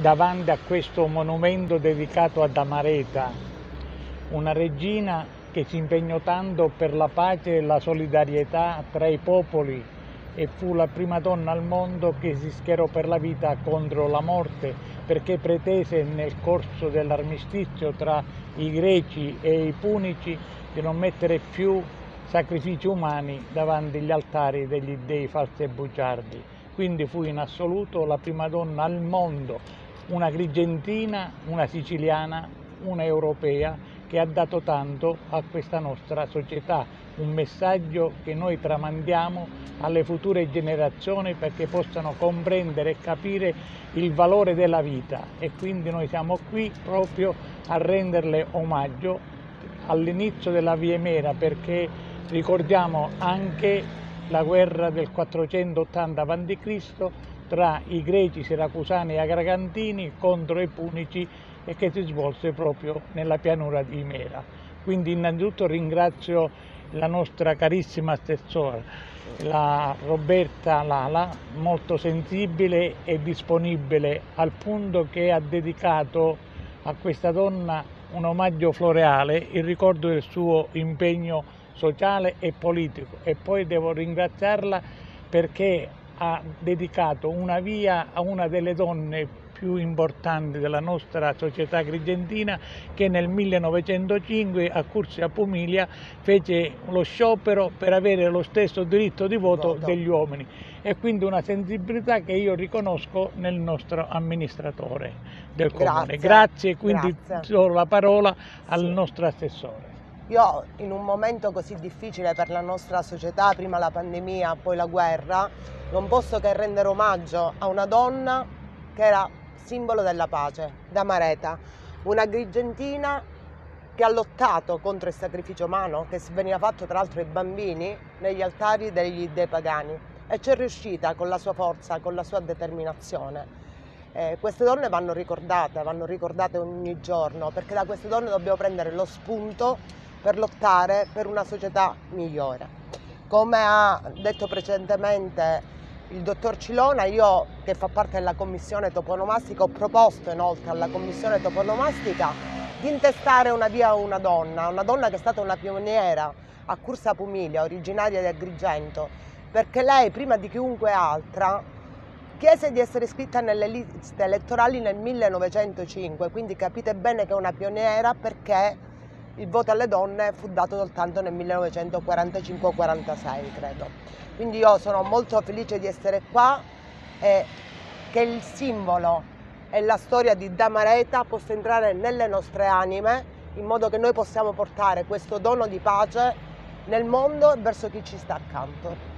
davanti a questo monumento dedicato ad Amareta, una regina che si impegnò tanto per la pace e la solidarietà tra i popoli e fu la prima donna al mondo che si schierò per la vita contro la morte perché pretese nel corso dell'armistizio tra i greci e i punici di non mettere più sacrifici umani davanti agli altari degli dei falsi e bugiardi. Quindi fu in assoluto la prima donna al mondo, una grigentina, una siciliana, una europea che ha dato tanto a questa nostra società, un messaggio che noi tramandiamo alle future generazioni perché possano comprendere e capire il valore della vita. E quindi noi siamo qui proprio a renderle omaggio all'inizio della Via Mera perché ricordiamo anche la guerra del 480 a.C. tra i greci, siracusani e agragantini contro i punici e che si svolse proprio nella pianura di Imera. Quindi innanzitutto ringrazio la nostra carissima assessora, la Roberta Lala, molto sensibile e disponibile al punto che ha dedicato a questa donna un omaggio floreale in ricordo del suo impegno sociale e politico e poi devo ringraziarla perché ha dedicato una via a una delle donne più importanti della nostra società grigentina che nel 1905 a Cursia Pumilia fece lo sciopero per avere lo stesso diritto di voto degli uomini e quindi una sensibilità che io riconosco nel nostro amministratore del comune. Grazie, quindi Grazie. do la parola al sì. nostro assessore. Io in un momento così difficile per la nostra società, prima la pandemia, poi la guerra, non posso che rendere omaggio a una donna che era simbolo della pace, da Mareta, una grigentina che ha lottato contro il sacrificio umano che veniva fatto tra l'altro ai bambini negli altari degli dei pagani e ci è riuscita con la sua forza, con la sua determinazione. Eh, queste donne vanno ricordate, vanno ricordate ogni giorno perché da queste donne dobbiamo prendere lo spunto per lottare per una società migliore. Come ha detto precedentemente il dottor Cilona, io che fa parte della commissione toponomastica, ho proposto inoltre alla commissione toponomastica di intestare una via a una donna, una donna che è stata una pioniera a Cursa Pumilia, originaria di Agrigento, perché lei prima di chiunque altra chiese di essere iscritta nelle liste elettorali nel 1905, quindi capite bene che è una pioniera perché il voto alle donne fu dato soltanto nel 1945-46 credo. Quindi io sono molto felice di essere qua e che il simbolo e la storia di Damareta possa entrare nelle nostre anime in modo che noi possiamo portare questo dono di pace nel mondo e verso chi ci sta accanto.